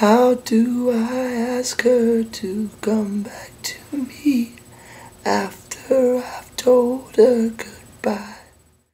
How do I ask her to come back to me after I've told her goodbye?